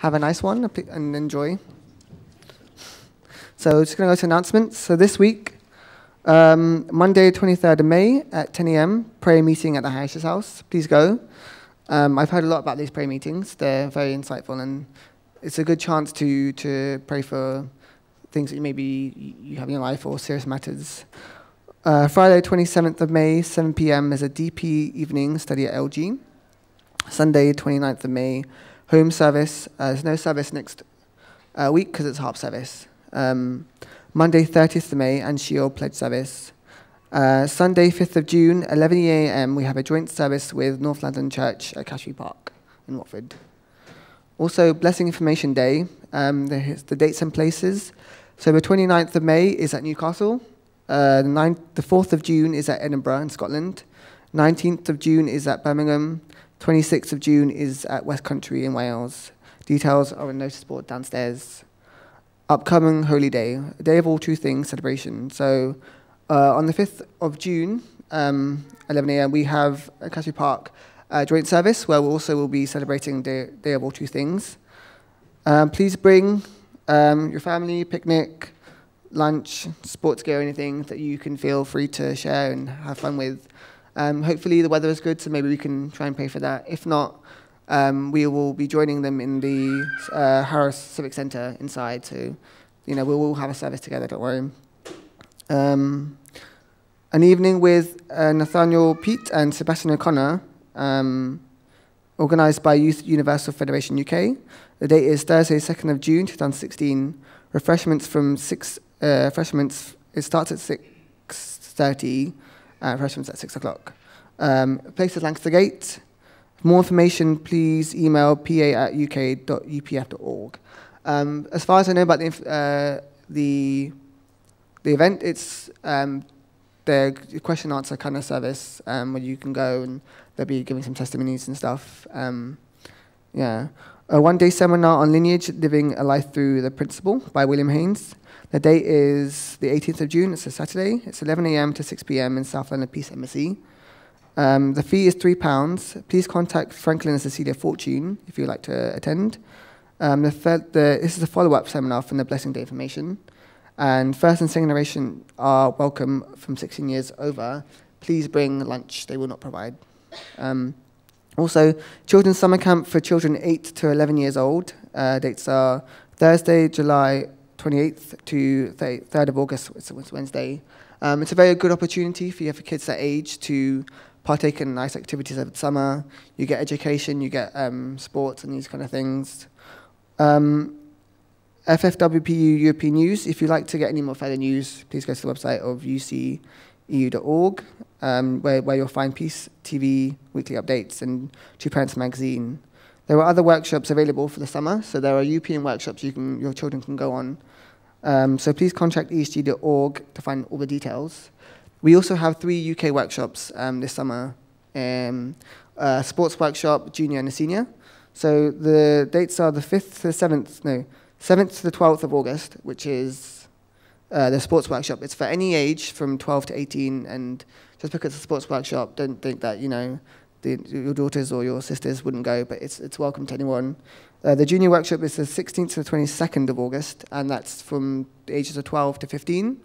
have a nice one and enjoy. So just going to go to announcements. So this week, um, Monday, 23rd of May at 10 a.m., prayer meeting at the Harris's house. Please go. Um, I've heard a lot about these prayer meetings. They're very insightful, and it's a good chance to, to pray for things that maybe you have in your life or serious matters. Uh, Friday, 27th of May, 7 p.m. is a DP evening study at LG. Sunday, 29th of May, home service. Uh, there's no service next uh, week because it's half service. Um, Monday, 30th of May, and Sheol pledge service. Uh, Sunday, 5th of June, 11 a.m., we have a joint service with North London Church at Cassiobury Park in Watford. Also, Blessing Information Day, um, the, the, dates and places. So the 29th of May is at Newcastle. Uh, the, 9th, the 4th of June is at Edinburgh in Scotland. 19th of June is at Birmingham. 26th of June is at West Country in Wales. Details are on notice board downstairs. Upcoming Holy Day, a Day of All True Things celebration. So uh, on the 5th of June, um, 11 a.m., we have at Cassiobury Park a joint service where we also will be celebrating Day, Day of All True Things. Um, please bring um, your family, picnic, lunch, sports gear, anything that you can feel free to share and have fun with. Um, hopefully the weather is good, so maybe we can try and pay for that. If not, um, we will be joining them in the uh, Harris Civic Centre inside. So, you know, we will all have a service together. Don't worry. Um, an evening with uh, Nathaniel Pete and Sebastian O'Connor, um, organised by Youth Universal Federation UK. The date is Thursday, 2nd of June, 2016. Refreshments from six. Uh, refreshments. It starts at 6:30 uh, refreshments at 6 o'clock. Um, place is Lancaster Gate. For more information, please email pa at uk.upf.org. Um, as far as I know about the, uh, the, the event, it's um, the question and answer kind of service um, where you can go and they'll be giving some testimonies and stuff. Um, yeah. A one day seminar on lineage, living a life through the principle by William Haynes. The date is the 18th of June, it's a Saturday. It's 11 a.m. to 6 p.m. in South London Peace Embassy. Um, the fee is £3. Please contact Franklin and Cecilia Fortune if you'd like to attend. Um, the the, this is a follow up seminar from the Blessing Day information. And first and second generation are welcome from 16 years over. Please bring lunch, they will not provide. Um, also, Children's Summer Camp for children 8 to 11 years old. Uh, dates are Thursday, July 28th to 3rd of August, it's, Wednesday. Um, it's a very good opportunity for you for kids that age to partake in nice activities over the summer. You get education, you get um, sports and these kind of things. Um, FFWPU European News. If you'd like to get any more further news, please go to the website of uceu.org, um, where, where you'll find Peace TV weekly updates and Two Parents magazine. There are other workshops available for the summer, so there are European workshops you can, your children can go on. Um, so please contact esg.org to find all the details. We also have three UK workshops um, this summer. Um, a sports workshop, junior and a senior. So the dates are the 5th to the 7th, no, 7th to the 12th of August, which is uh, the sports workshop. It's for any age from 12 to 18, and just because it's a sports workshop, don't think that, you know, the, your daughters or your sisters wouldn't go, but it's, it's welcome to anyone. Uh, the junior workshop is the 16th to the 22nd of August, and that's from the ages of 12 to 15.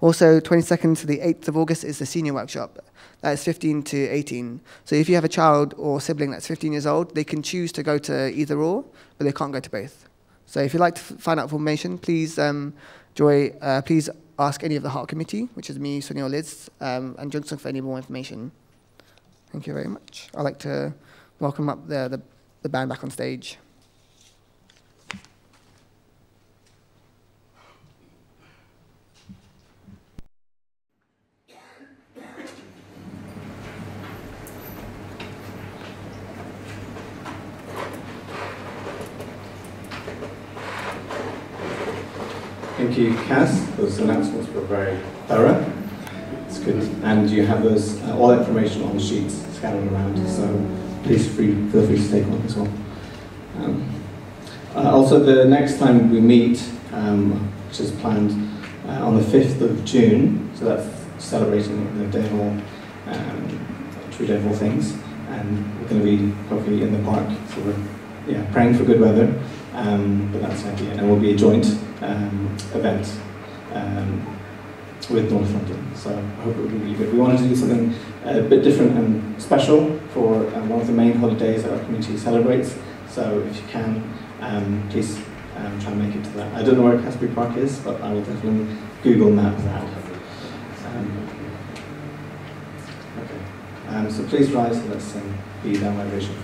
Also, 22nd to the 8th of August is the senior workshop. That's 15 to 18. So if you have a child or sibling that's 15 years old, they can choose to go to either or, but they can't go to both. So if you'd like to find out information, please um, joy, uh, please ask any of the Heart Committee, which is me, Sonia Liz, um, and Johnson for any more information. Thank you very much. I'd like to welcome up the, the, the band back on stage. Thank you, Cass. Those announcements were very thorough. It's good. And you have those uh, all information on the sheets scattered around, so please free, feel free to take one as well. Um, uh, also, the next time we meet, um, which is planned uh, on the 5th of June, so that's celebrating the day of all, um, true day of all things, and we're going to be hopefully in the park, so we're yeah, praying for good weather. Um, but that's the idea, and it will be a joint um, event um, with North London. So I hope it will be really good. We wanted to do something a bit different and special for um, one of the main holidays that our community celebrates. So if you can, um, please um, try and make it to that. I don't know where Cassiobury Park is, but I will definitely Google map that. Um, okay. Um, so please rise and let's sing Be Thou My Vision.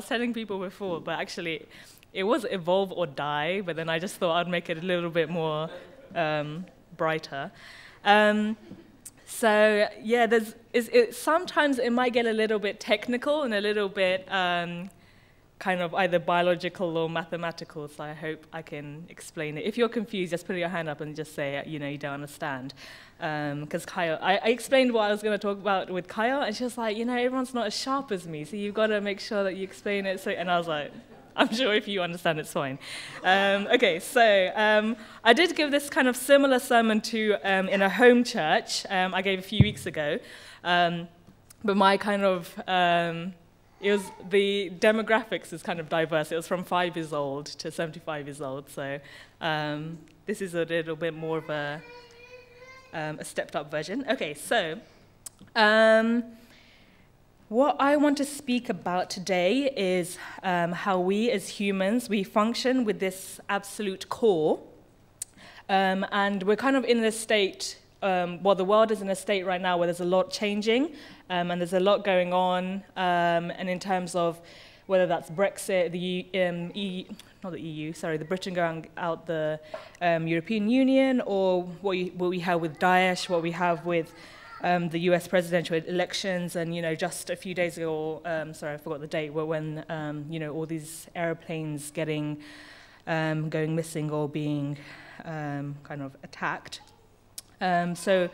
Was telling people before, but actually it was Evolve or Die, but then I just thought I'd make it a little bit more um, brighter. Um, so yeah, there's it, sometimes it might get a little bit technical and a little bit um, kind of either biological or mathematical. So I hope I can explain it. If you're confused, just put your hand up and just say you know you don't understand. Because um, Kyle, I, I, explained what I was going to talk about with Kyle, and she was like, you know, everyone's not as sharp as me, so you've got to make sure that you explain it. So, and I was like, I'm sure if you understand, it's fine. Um, okay, so um, I did give this kind of similar sermon to um, in a home church um, I gave a few weeks ago, um, but my kind of um, it was the demographics is kind of diverse. It was from five years old to 75 years old, so this is a little bit more of a a stepped up version. Okay, so. What I want to speak about today is um, how we as humans, we function with this absolute core. Um, and we're kind of in this state, um, well, the world is in a state right now where there's a lot changing um, and there's a lot going on. Um, and in terms of whether that's Brexit, the um, not the EU, sorry, the Britain going out the European Union, or what, you, what we have with Daesh, what we have with um, the US presidential elections, and you know, just a few days ago, um, sorry, I forgot the date, were when um, you know all these airplanes getting um, going missing or being um, kind of attacked. Um, so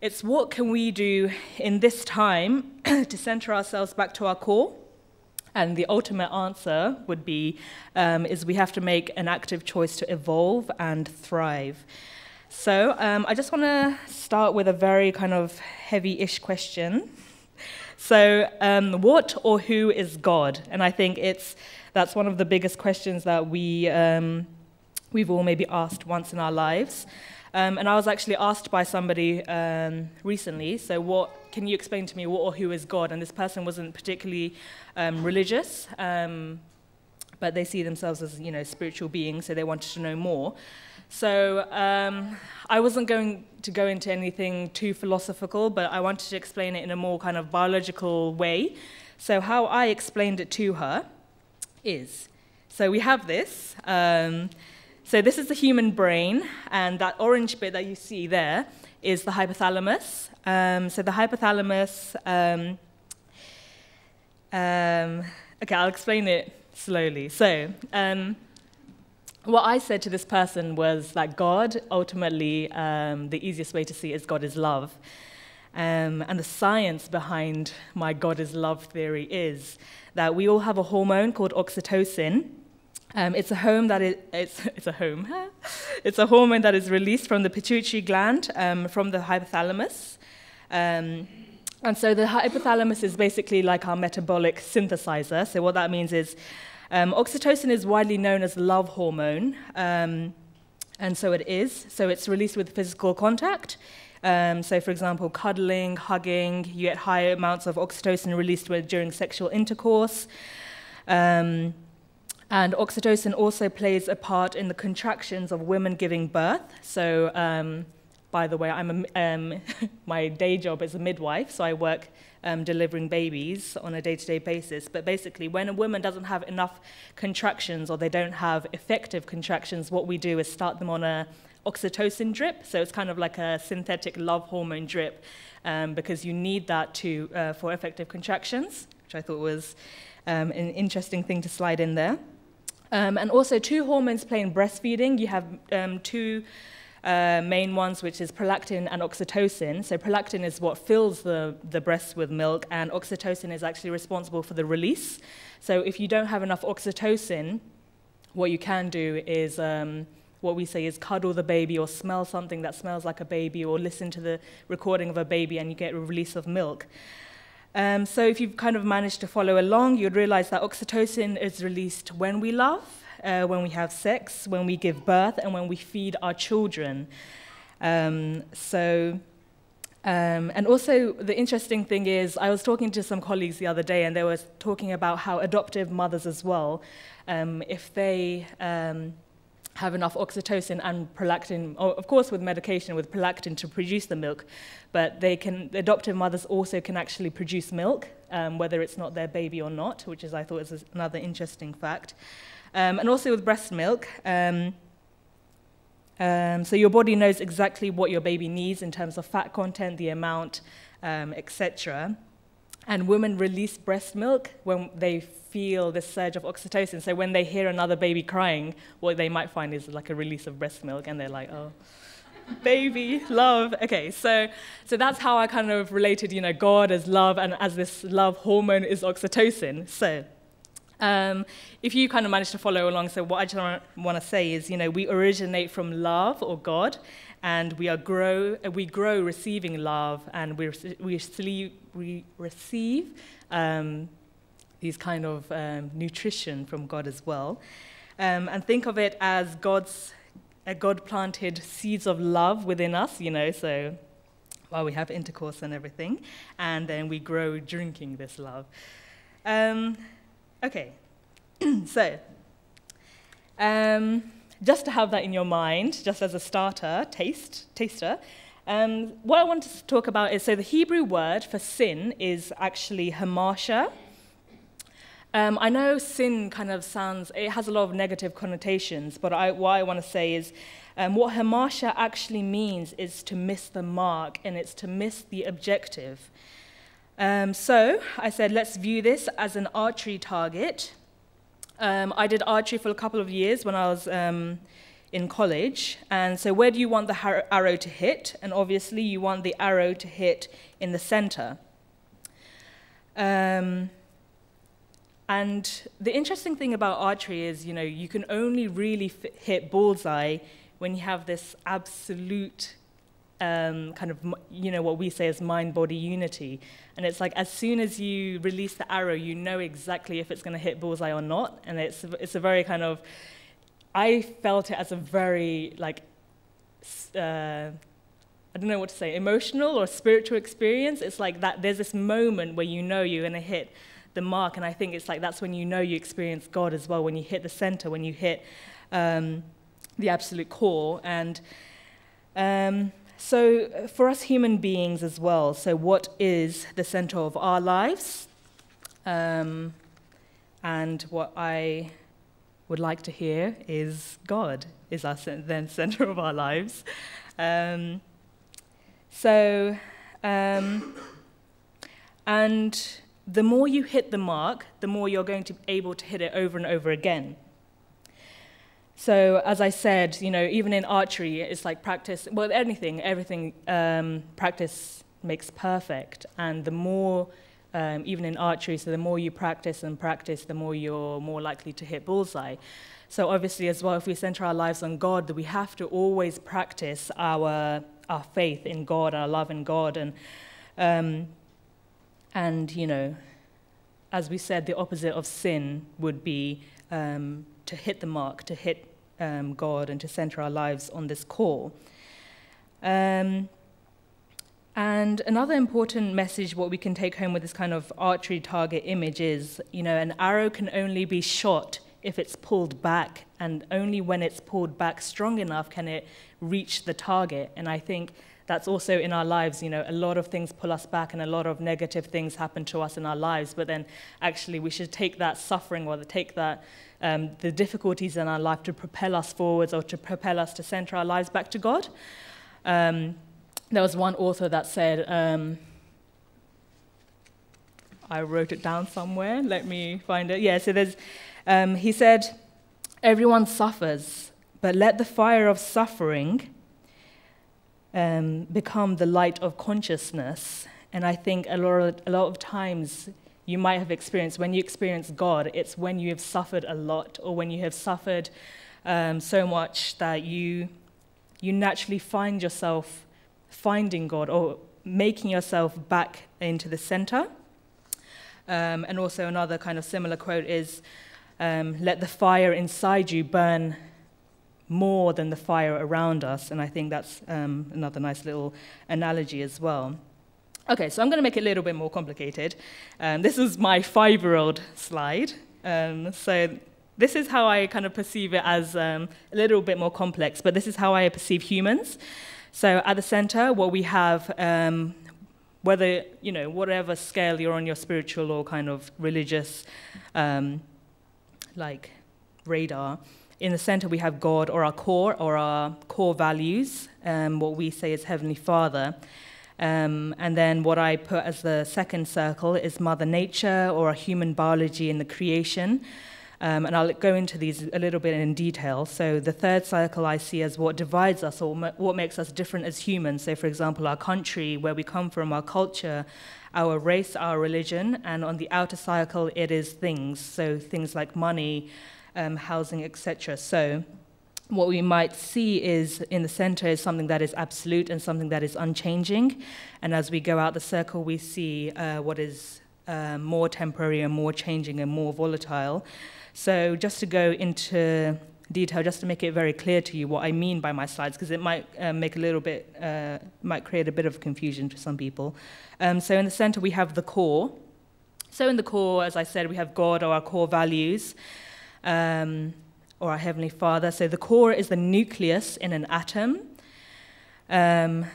it's what can we do in this time to center ourselves back to our core. And the ultimate answer would be is we have to make an active choice to evolve and thrive. So um, I just want to start with a very kind of heavy-ish question. So, um, what or who is God? And I think it's that's one of the biggest questions that we um, we've all maybe asked once in our lives. Um, and I was actually asked by somebody um, recently. So, what can you explain to me? What or who is God? And this person wasn't particularly um, religious, but they see themselves as you know spiritual beings, so they wanted to know more. So um, I wasn't going to go into anything too philosophical, but I wanted to explain it in a more kind of biological way. So how I explained it to her is, so we have this. Um, so this is the human brain, and that orange bit that you see there is the hypothalamus. Um, so the hypothalamus, um, um okay, I'll explain it slowly. So um, what I said to this person was that God, ultimately, um, the easiest way to see is God is love. And the science behind my God is love theory is that we all have a hormone called oxytocin. Um, it's a home that is, it's, it's a home. it's a hormone that is released from the pituitary gland, um, from the hypothalamus. Um, and so the hypothalamus is basically like our metabolic synthesizer. So what that means is um, oxytocin is widely known as love hormone, um, and so it is. So it's released with physical contact. Um, so, for example, cuddling, hugging, you get high amounts of oxytocin released during sexual intercourse. Um, and oxytocin also plays a part in the contractions of women giving birth. So, um, by the way, I'm a, um, my day job is a midwife, so I work um, delivering babies on a day-to-day basis. But basically, when a woman doesn't have enough contractions or they don't have effective contractions, what we do is start them on a oxytocin drip. So it's kind of like a synthetic love hormone drip um, because you need that to, uh, for effective contractions, which I thought was um, an interesting thing to slide in there. Um, and also, two hormones play in breastfeeding. You have um, two uh, main ones, which is prolactin and oxytocin. So prolactin is what fills the, the breasts with milk, and oxytocin is actually responsible for the release. So if you don't have enough oxytocin, what you can do is um, what we say is cuddle the baby or smell something that smells like a baby or listen to the recording of a baby and you get a release of milk. Um, so if you've kind of managed to follow along, you'd realize that oxytocin is released when we love, uh, when we have sex, when we give birth, and when we feed our children. Um, so, um, and also the interesting thing is, I was talking to some colleagues the other day, and they were talking about how adoptive mothers as well, um, if they um, have enough oxytocin and prolactin, or of course with medication with prolactin to produce the milk, but they can, adoptive mothers also can actually produce milk, um, whether it's not their baby or not, which is I thought is another interesting fact. Um, and also with breast milk, um, um, so your body knows exactly what your baby needs in terms of fat content, the amount, um, etc. And women release breast milk when they feel this surge of oxytocin. So when they hear another baby crying, what they might find is like a release of breast milk, and they're like, oh, baby, love. Okay, so so that's how I kind of related, you know, God as love, and as this love hormone is oxytocin. So. Um, if you kind of manage to follow along, so what I just want to say is, you know, we originate from love or God, and we are grow, we grow receiving love, and we, we we receive um, these kind of um, nutrition from God as well. Um, and think of it as God's, uh, God planted seeds of love within us, you know, so while we have intercourse and everything, and then we grow drinking this love. Um, okay, so um, just to have that in your mind, just as a starter, taste, taster, um, what I want to talk about is so the Hebrew word for sin is actually hamasha. Um, I know sin kind of sounds, it has a lot of negative connotations, but I, what I want to say is um, what hamasha actually means is to miss the mark and it's to miss the objective. Um, so I said, let's view this as an archery target. Um, I did archery for a couple of years when I was um, in college. And so, where do you want the arrow to hit? And obviously, you want the arrow to hit in the center. Um, and the interesting thing about archery is, you know, you can only really hit bullseye when you have this absolute um, kind of, you know, what we say is mind body unity. And it's like as soon as you release the arrow, you know exactly if it's going to hit bullseye or not. And it's, it's a very kind of, I felt it as a very, like, uh, I don't know what to say, emotional or spiritual experience. It's like that there's this moment where you know you're going to hit the mark. And I think it's like that's when you know you experience God as well, when you hit the center, when you hit um, the absolute core. And um, so, uh, for us human beings as well, so what is the center of our lives? Um, and what I would like to hear is God is our then center of our lives. Um, so, um, and the more you hit the mark, the more you're going to be able to hit it over and over again. So as I said, you know, even in archery, it's like practice. Well, anything, everything, um, practice makes perfect. And the more, um, even in archery, so the more you practice and practice, the more you're more likely to hit bullseye. So obviously, as well, if we center our lives on God, that we have to always practice our our faith in God, our love in God, and um, and you know, as we said, the opposite of sin would be um, to hit the mark, to hit um, God, and to center our lives on this core. Um, and another important message, what we can take home with this kind of archery target image is, you know, an arrow can only be shot if it's pulled back, and only when it's pulled back strong enough can it reach the target. And I think that's also in our lives, you know, a lot of things pull us back and a lot of negative things happen to us in our lives, but then actually we should take that suffering or take that, um, the difficulties in our life to propel us forwards or to propel us to center our lives back to God. Um, there was one author that said, um, I wrote it down somewhere, let me find it. Yeah, so there's, um, he said, everyone suffers, but let the fire of suffering um, become the light of consciousness. And I think a lot, of, a lot of times you might have experienced when you experience God, it's when you have suffered a lot or when you have suffered um, so much that you, you naturally find yourself finding God or making yourself back into the center. Um, and also, another kind of similar quote is um, let the fire inside you burn more than the fire around us. And I think that's um, another nice little analogy as well. Okay, so I'm going to make it a little bit more complicated. Um, this is my five year old slide. Um, so this is how I kind of perceive it as um, a little bit more complex, but this is how I perceive humans. So at the center, what we have, um, whether, you know, whatever scale you're on your spiritual or kind of religious, um, like, radar, in the center we have God or our core or our core values, um, what we say is Heavenly Father. Um, and then what I put as the second circle is Mother Nature or human biology in the creation. Um, and I'll go into these a little bit in detail. So the third circle I see as what divides us or what makes us different as humans. So, for example, our country, where we come from, our culture, our race, our religion, and on the outer circle, it is things. So things like money, um, housing, etc. So what we might see is in the center is something that is absolute and something that is unchanging. And as we go out the circle, we see uh, what is uh, more temporary and more changing and more volatile. So just to go into detail, just to make it very clear to you what I mean by my slides, because it might uh, make a little bit, uh, might create a bit of confusion to some people. Um, so in the center, we have the core. So in the core, as I said, we have God or our core values. Um, or our Heavenly Father. So the core is the nucleus in an atom. Um,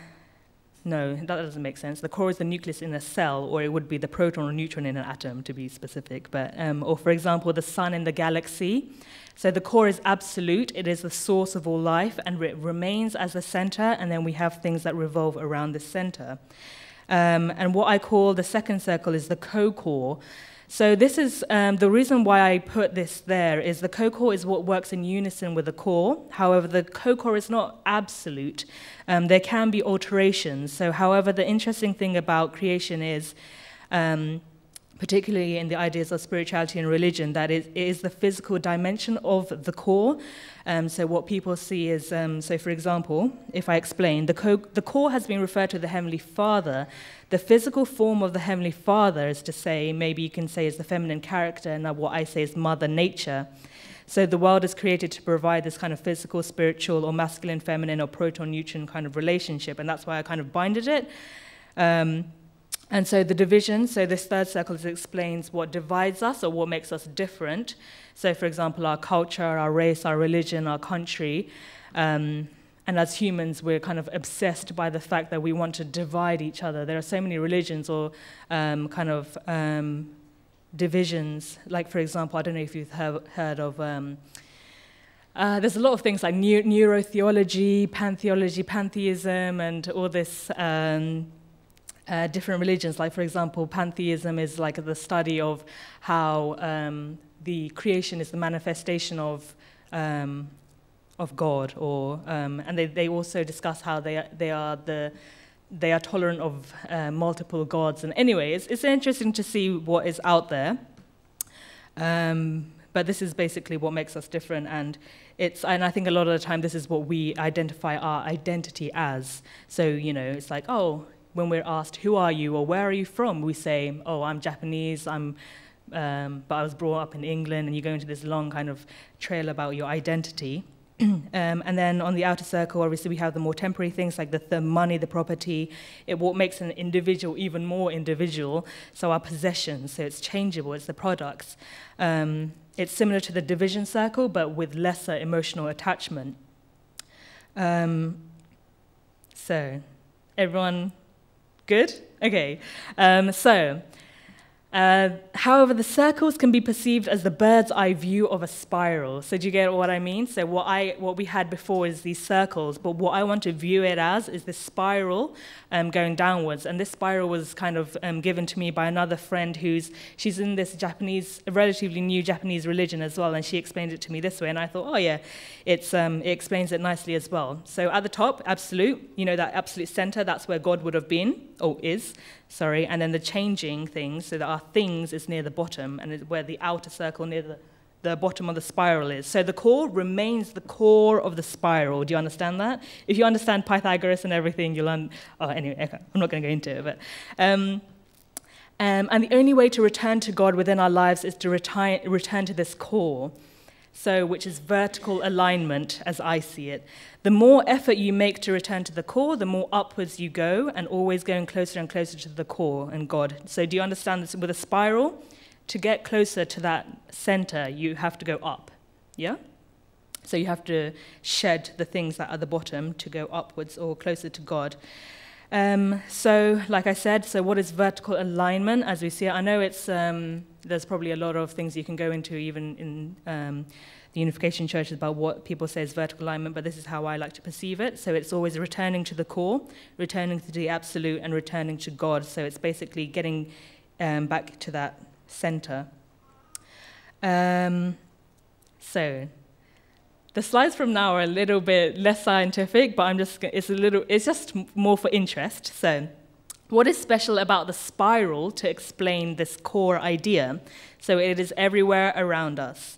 no, that doesn't make sense. The core is the nucleus in a cell, or it would be the proton or neutron in an atom, to be specific. But, um, or for example, the sun in the galaxy. So the core is absolute; it is the source of all life, and it remains as the center. And then we have things that revolve around the center. Um, and what I call the second circle is the co-core. So this is um, the reason why I put this there is the co-core is what works in unison with the core. However, the co-core is not absolute. Um, there can be alterations. So, however, the interesting thing about creation is, um, particularly in the ideas of spirituality and religion, that it is the physical dimension of the core. Um, so, what people see is, um, so for example, if I explain, the, co- the core has been referred to the Heavenly Father the physical form of the Heavenly Father is to say, maybe you can say, is the feminine character, and what I say is Mother Nature. So the world is created to provide this kind of physical, spiritual, or masculine, feminine, or proton neutron kind of relationship, and that's why I kind of binded it. Um, and so the division, so this third circle explains what divides us or what makes us different. So, for example, our culture, our race, our religion, our country. Um, and as humans, we're kind of obsessed by the fact that we want to divide each other. There are so many religions or um, kind of um, divisions. Like, for example, I don't know if you've heard, of. Um, uh, there's a lot of things like neu- neurotheology, pantheology, pantheism, and all this um, uh, different religions. Like, for example, pantheism is like the study of how um, the creation is the manifestation of um, of God, or um, and they, they also discuss how they are, they are the they are tolerant of uh, multiple gods. And anyway, it's, it's interesting to see what is out there. Um, but this is basically what makes us different, and it's and I think a lot of the time this is what we identify our identity as. So you know, it's like oh, when we're asked who are you or where are you from, we say oh I'm Japanese, I'm um, but I was brought up in England, and you go into this long kind of trail about your identity. um, and then on the outer circle, obviously, we have the more temporary things like the, the money, the property. It what makes an individual even more individual. So our possessions, so it's changeable. It's the products. Um, it's similar to the division circle, but with lesser emotional attachment. Um, so, everyone good? Okay. Um, so. Uh, however, the circles can be perceived as the bird's eye view of a spiral. So, do you get what I mean? So, what, I, what we had before is these circles, but what I want to view it as is this spiral um, going downwards. And this spiral was kind of um, given to me by another friend who's she's in this Japanese, relatively new Japanese religion as well, and she explained it to me this way. And I thought, oh yeah, it's, um, it explains it nicely as well. So, at the top, absolute, you know, that absolute center, that's where God would have been, or is sorry, and then the changing things, so that our things is near the bottom, and where the outer circle near the, the bottom of the spiral is. So the core remains the core of the spiral. Do you understand that? If you understand Pythagoras and everything, you'll un- oh, anyway, I'm not going to go into it, but. Um, Um, and the only way to return to God within our lives is to return to this core, so which is vertical alignment, as I see it. The more effort you make to return to the core, the more upwards you go, and always going closer and closer to the core and God. So, do you understand this? With a spiral, to get closer to that center, you have to go up. Yeah? So, you have to shed the things that are the bottom to go upwards or closer to God. Um, so, like I said, so what is vertical alignment as we see it? I know it's um, there's probably a lot of things you can go into even in um, the Unification Church about what people say is vertical alignment, but this is how I like to perceive it. So it's always returning to the core, returning to the absolute, and returning to God. So it's basically getting um, back to that center. Um, so the slides from now are a little bit less scientific, but I'm just it's a little it's just more for interest. So, what is special about the spiral to explain this core idea? So it is everywhere around us.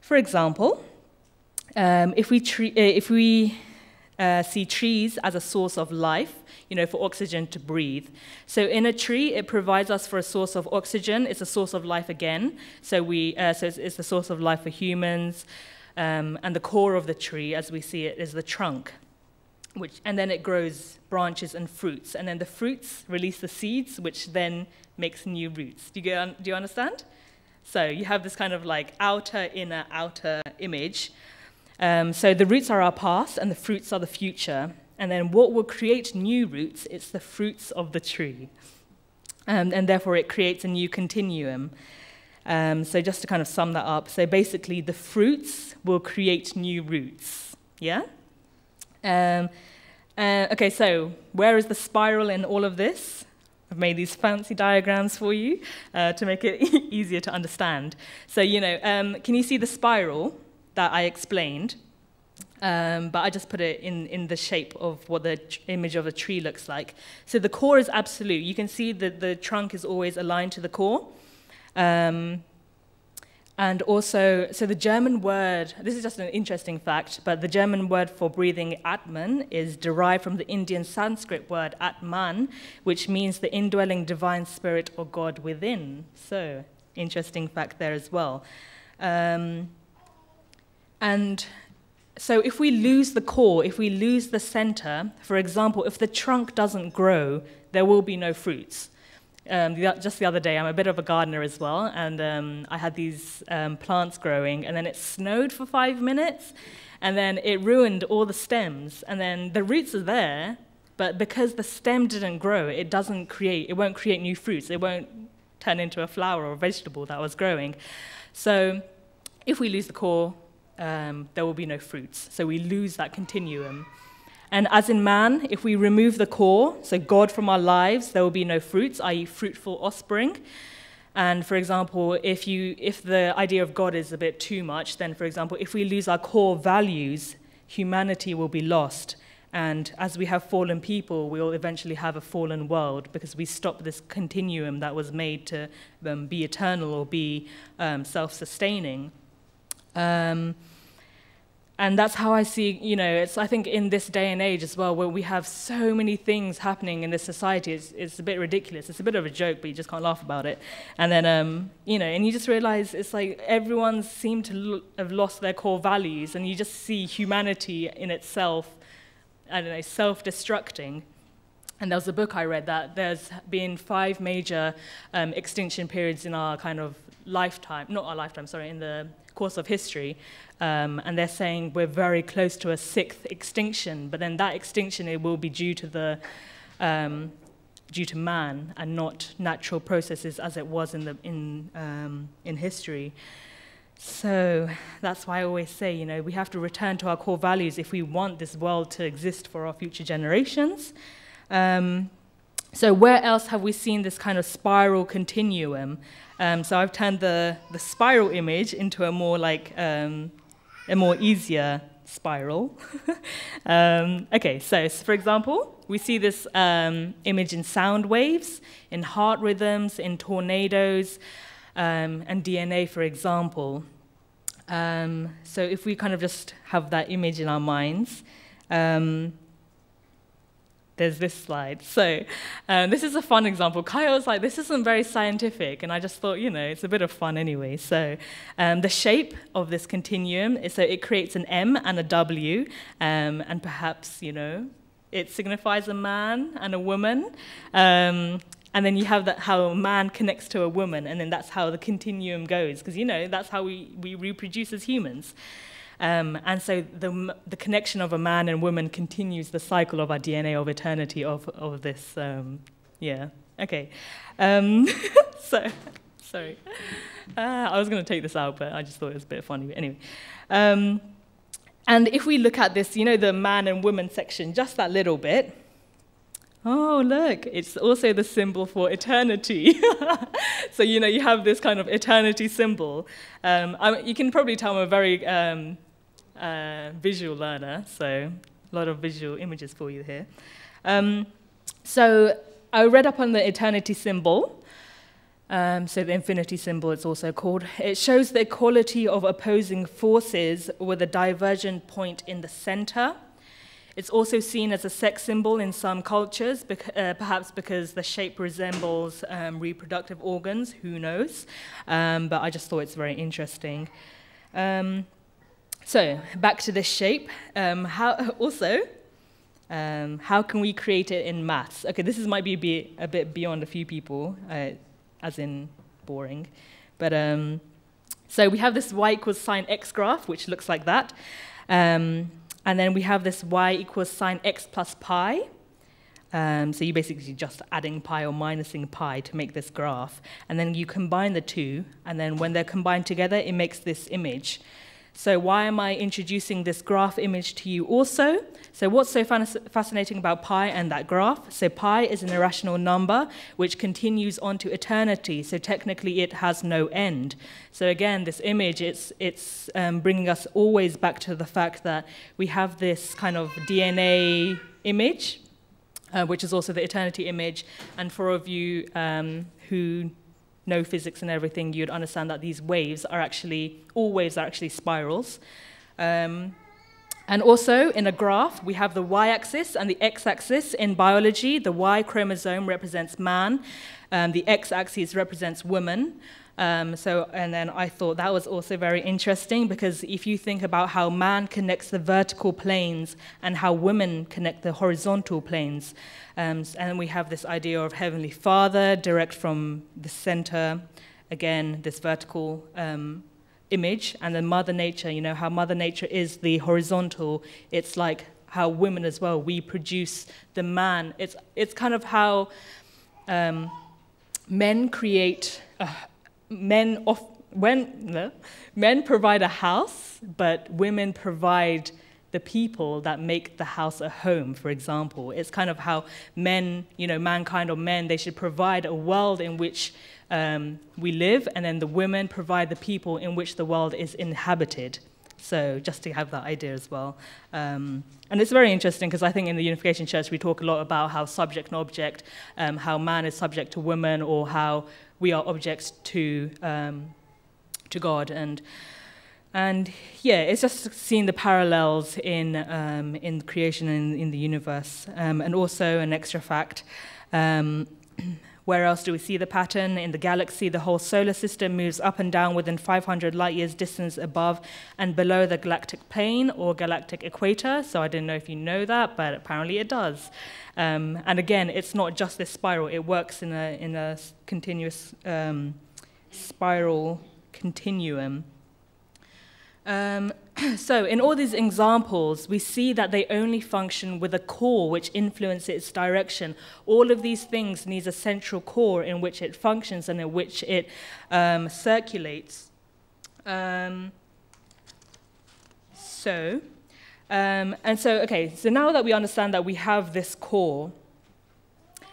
For example, um, if we uh, if we uh, see trees as a source of life, you know, for oxygen to breathe. So in a tree, it provides us for a source of oxygen. It's a source of life again. So we, uh, so it's, it's the source of life for humans. Um, and the core of the tree, as we see it, is the trunk. Which, and then it grows branches and fruits. And then the fruits release the seeds, which then makes new roots. Do you, get, do you understand? So you have this kind of like outer, inner, outer image. Um, so the roots are our past, and the fruits are the future. And then what will create new roots? It's the fruits of the tree. Um, and therefore, it creates a new continuum. Um, so just to kind of sum that up, so basically the fruits will create new roots. Yeah? Um, uh, okay, so where is the spiral in all of this? I've made these fancy diagrams for you uh, to make it easier to understand. So, you know, um, can you see the spiral that I explained? Um, but I just put it in, in the shape of what the image of a tree looks like. So the core is absolute. You can see that the trunk is always aligned to the core. Um, and also, so the German word, this is just an interesting fact, but the German word for breathing atmen is derived from the Indian Sanskrit word Atman, which means the indwelling divine spirit or God within. So, interesting fact there as well. Um, and so, if we lose the core, if we lose the center, for example, if the trunk doesn't grow, there will be no fruits. Um, the, just the other day, I'm a bit of a gardener as well, and um, I had these um, plants growing, and then it snowed for five minutes, and then it ruined all the stems, and then the roots are there, but because the stem didn't grow, it doesn't create, it won't create new fruits, it won't turn into a flower or a vegetable that was growing. So if we lose the core, um, there will be no fruits. So we lose that continuum. And as in man, if we remove the core, so God from our lives, there will be no fruits, i.e., fruitful offspring. And for example, if, you, if the idea of God is a bit too much, then for example, if we lose our core values, humanity will be lost. And as we have fallen people, we will eventually have a fallen world because we stop this continuum that was made to um, be eternal or be um, self sustaining. Um, and that's how I see, you know, it's, I think in this day and age as well, where we have so many things happening in this society, it's, it's a bit ridiculous. It's a bit of a joke, but you just can't laugh about it. And then, um, you know, and you just realize it's like everyone seemed to have lost their core values, and you just see humanity in itself, I don't know, self destructing. And there was a book I read that there's been five major um, extinction periods in our kind of lifetime, not our lifetime, sorry, in the course of history. Um, and they're saying we're very close to a sixth extinction, but then that extinction it will be due to the um, due to man and not natural processes as it was in the in um, in history. So that's why I always say, you know, we have to return to our core values if we want this world to exist for our future generations. Um, so where else have we seen this kind of spiral continuum? Um, so I've turned the, the spiral image into a more like um, a more easier spiral. um, okay, so, so, for example, we see this um, image in sound waves, in heart rhythms, in tornadoes, um, and DNA, for example. Um, so if we kind of just have that image in our minds, there's this slide. So um, this is a fun example. Kyle was like, this isn't very scientific. And I just thought, you know, it's a bit of fun anyway. So um, the shape of this continuum, is, so it creates an M and a W. Um, and perhaps, you know, it signifies a man and a woman. Um, and then you have that how a man connects to a woman, and then that's how the continuum goes, because you know that's how we, we reproduce as humans. Um, and so the, the connection of a man and woman continues the cycle of our DNA of eternity of, of this. Um, yeah, okay. Um, so, sorry. Uh, I was going to take this out, but I just thought it was a bit funny. But anyway. Um, and if we look at this, you know, the man and woman section, just that little bit. Oh, look, it's also the symbol for eternity. so, you know, you have this kind of eternity symbol. Um, I, you can probably tell I'm a very um, uh, visual learner, so a lot of visual images for you here. Um, so, I read up on the eternity symbol. Um, so, the infinity symbol, it's also called. It shows the equality of opposing forces with a divergent point in the center. It's also seen as a sex symbol in some cultures, uh, perhaps because the shape resembles um, reproductive organs, who knows? Um, but I just thought it's very interesting. Um, so, back to this shape. Um, how, also, um, how can we create it in maths? Okay, this is, might be a bit, a bit beyond a few people, uh, as in boring. But um, so we have this y equals sine x graph, which looks like that. Um, and then we have this y equals sine x plus pi. Um, so you're basically just adding pi or minusing pi to make this graph. And then you combine the two, and then when they're combined together, it makes this image. So why am I introducing this graph image to you also? So what's so fascinating about pi and that graph? So pi is an irrational number which continues on to eternity. So technically it has no end. So again, this image, it's, it's um, bringing us always back to the fact that we have this kind of DNA image, uh, which is also the eternity image. And for all of you um, who know physics and everything, you'd understand that these waves are actually, all waves are actually spirals. Um, and also in a graph, we have the y axis and the x axis. In biology, the Y chromosome represents man, um, the X axis represents woman. Um, so, and then I thought that was also very interesting because if you think about how man connects the vertical planes and how women connect the horizontal planes, um, and we have this idea of Heavenly Father direct from the center, again, this vertical um, image, and then Mother Nature, you know, how Mother Nature is the horizontal, it's like how women as well, we produce the man. It's, it's kind of how um, men create. Uh, men of, when no, men provide a house, but women provide the people that make the house a home, for example. It's kind of how men, you know, mankind or men, they should provide a world in which um, we live, and then the women provide the people in which the world is inhabited. So just to have that idea as well. Um, and it's very interesting because I think in the Unification Church we talk a lot about how subject and object, um, how man is subject to woman, or how we are objects to, um, to God. And, and yeah, it's just seeing the parallels in, um, in creation and in the universe. Um, and also an extra fact. Um, where else do we see the pattern? In the galaxy, the whole solar system moves up and down within 500 light years distance above and below the galactic plane or galactic equator. So I didn't know if you know that, but apparently it does. Um, and again, it's not just this spiral, it works in a, in a continuous um, spiral continuum. Um, so, in all these examples, we see that they only function with a core which influences its direction. All of these things needs a central core in which it functions and in which it um, circulates. Um, so, um, and so, okay, so now that we understand that we have this core,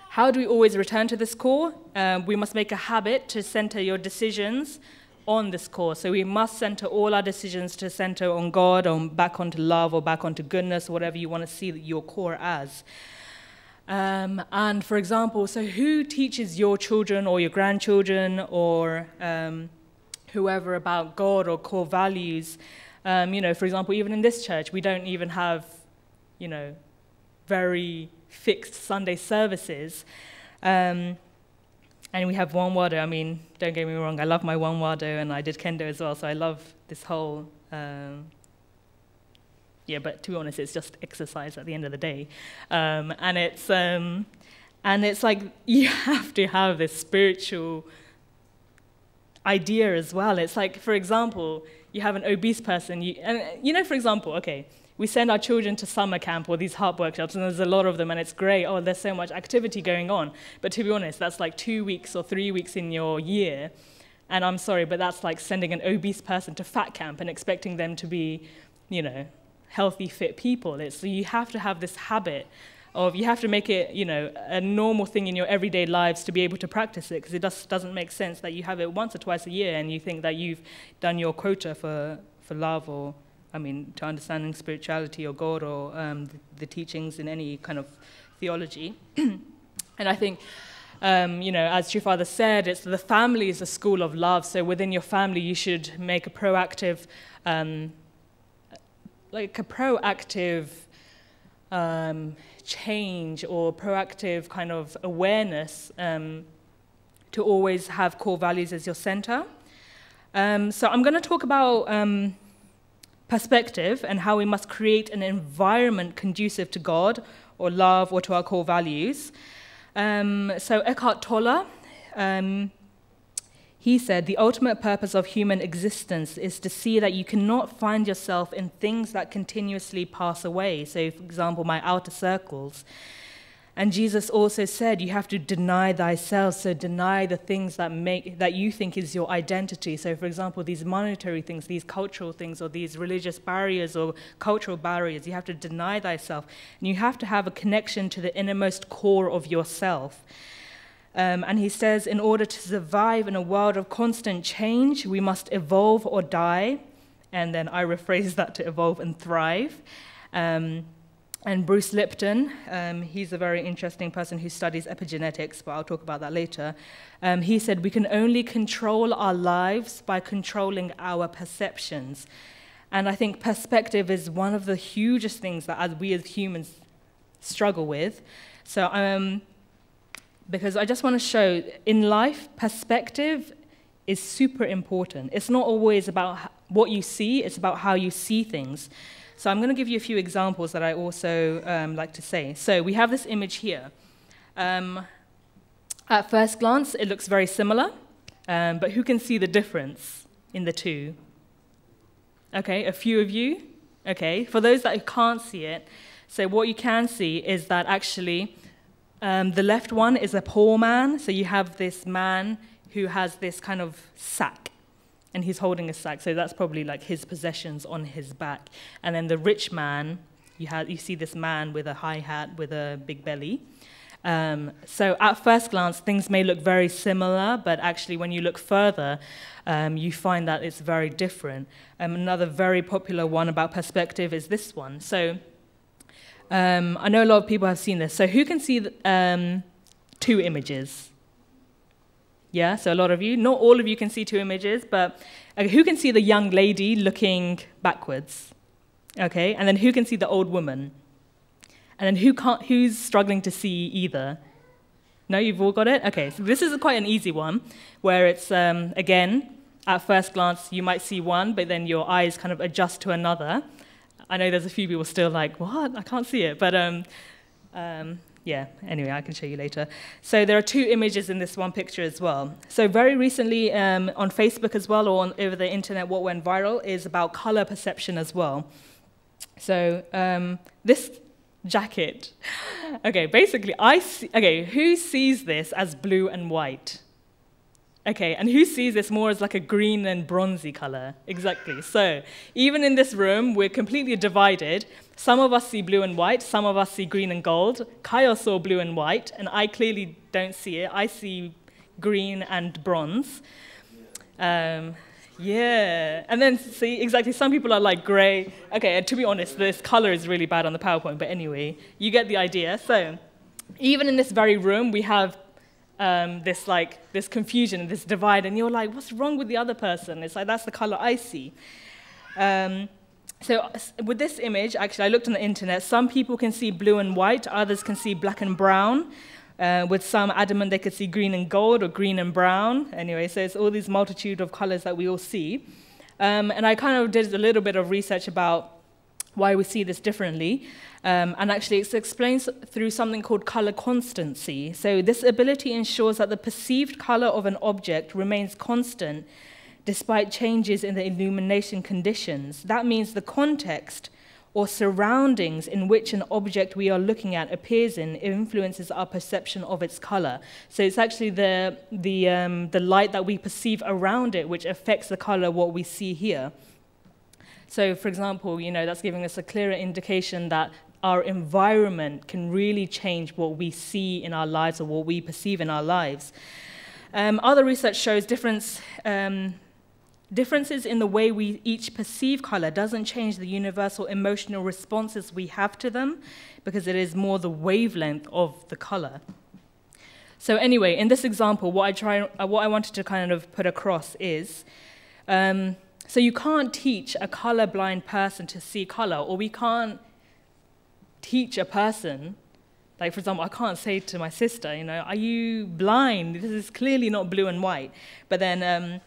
how do we always return to this core? Um, we must make a habit to center your decisions on this core. So we must center all our decisions to center on God, or back onto love, or back onto goodness, whatever you want to see your core as. Um, and for example, so who teaches your children or your grandchildren or um, whoever about God or core values? Um, you know, for example, even in this church, we don't even have, you know, very fixed Sunday services. Um, and we have Won Hwa Do. I mean, don't get me wrong, I love my Won Hwa Do, and I did kendo as well, so I love this whole. Um, yeah, but to be honest, it's just exercise at the end of the day, um, and it's um, and it's like you have to have this spiritual idea as well. It's like, for example, you have an obese person, you, and you know, for example, okay, we send our children to summer camp or these heart workshops, and there's a lot of them, and it's great. Oh, there's so much activity going on. But to be honest, that's like two weeks or three weeks in your year. And I'm sorry, but that's like sending an obese person to fat camp and expecting them to be, you know, healthy, fit people. It's, so you have to have this habit of you have to make it, you know, a normal thing in your everyday lives to be able to practice it, because it just doesn't make sense that you have it once or twice a year and you think that you've done your quota for, for love or I mean, to understanding spirituality or God or um, the, the, teachings in any kind of theology. and I think, um, you know, as your father said, it's the family is a school of love. So within your family, you should make a proactive, um, like a proactive um, change or proactive kind of awareness um, to always have core values as your center. Um, so I'm going to talk about perspective and how we must create an environment conducive to God or love or to our core values. Um, so Eckhart Tolle, um, he said, the ultimate purpose of human existence is to see that you cannot find yourself in things that continuously pass away. So, for example, my outer circles. And Jesus also said, you have to deny thyself, so deny the things that make that you think is your identity. So, for example, these monetary things, these cultural things, or these religious barriers or cultural barriers, you have to deny thyself, and you have to have a connection to the innermost core of yourself. Um, and he says, in order to survive in a world of constant change, we must evolve or die. And then I rephrase that to evolve and thrive. Um, and Bruce Lipton, um, he's a very interesting person who studies epigenetics, but I'll talk about that later. Um, he said, We can only control our lives by controlling our perceptions. And I think perspective is one of the hugest things that as we as humans struggle with. So, um, because I just want to show in life, perspective is super important. It's not always about what you see, it's about how you see things. So I'm going to give you a few examples that I also um, like to say. So we have this image here. Um, at first glance, it looks very similar, um, but who can see the difference in the two? Okay, a few of you. Okay, for those that can't see it, so what you can see is that actually um, the left one is a poor man. So you have this man who has this kind of sack and he's holding a sack. So that's probably like his possessions on his back. And then the rich man, you, have, you see this man with a high hat with a big belly. Um, so at first glance, things may look very similar, but actually, when you look further, um, you find that it's very different. Um, another very popular one about perspective is this one. So um, I know a lot of people have seen this. So who can see um, two images? Yeah, so a lot of you. Not all of you can see two images, but okay, who can see the young lady looking backwards? Okay, and then who can see the old woman? And then who can't, who's struggling to see either? No, you've all got it? Okay, so this is quite an easy one, where it's, um, again, at first glance, you might see one, but then your eyes kind of adjust to another. I know there's a few people still like, what? I can't see it. But um, um, yeah, anyway, I can show you later. So there are two images in this one picture as well. So very recently um, on Facebook as well, or on, over the internet, what went viral is about color perception as well. So um, this jacket, okay, basically, I see, okay, who sees this as blue and white? Okay, and who sees this more as like a green and bronzy color? Exactly. So, even in this room, we're completely divided. Some of us see blue and white, some of us see green and gold. Kyle saw blue and white, and I clearly don't see it. I see green and bronze. Um, yeah, and then see, exactly, some people are like gray. Okay, to be honest, this color is really bad on the PowerPoint, but anyway, you get the idea. So, even in this very room, we have um, this like this confusion, this divide, and you're like, what's wrong with the other person? It's like that's the color I see. Um, so with this image, actually, I looked on the internet. Some people can see blue and white, others can see black and brown. Uh, with some adamant they could see green and gold or green and brown. Anyway, so it's all these multitude of colors that we all see. Um, and I kind of did a little bit of research about why we see this differently. Um, and actually, it's explained through something called color constancy. So, this ability ensures that the perceived color of an object remains constant despite changes in the illumination conditions. That means the context or surroundings in which an object we are looking at appears in influences our perception of its color. So it's actually the, the, um, the light that we perceive around it which affects the color what we see here. So, for example, you know, that's giving us a clearer indication that our environment can really change what we see in our lives or what we perceive in our lives. Um, other research shows difference, um, differences in the way we each perceive color doesn't change the universal emotional responses we have to them because it is more the wavelength of the color. So anyway, in this example, what I try, uh, what I wanted to kind of put across is, um, so you can't teach a colorblind person to see color, or we can't teach a person like, for example, I can't say to my sister, you know, are you blind? This is clearly not blue and white. But then, um,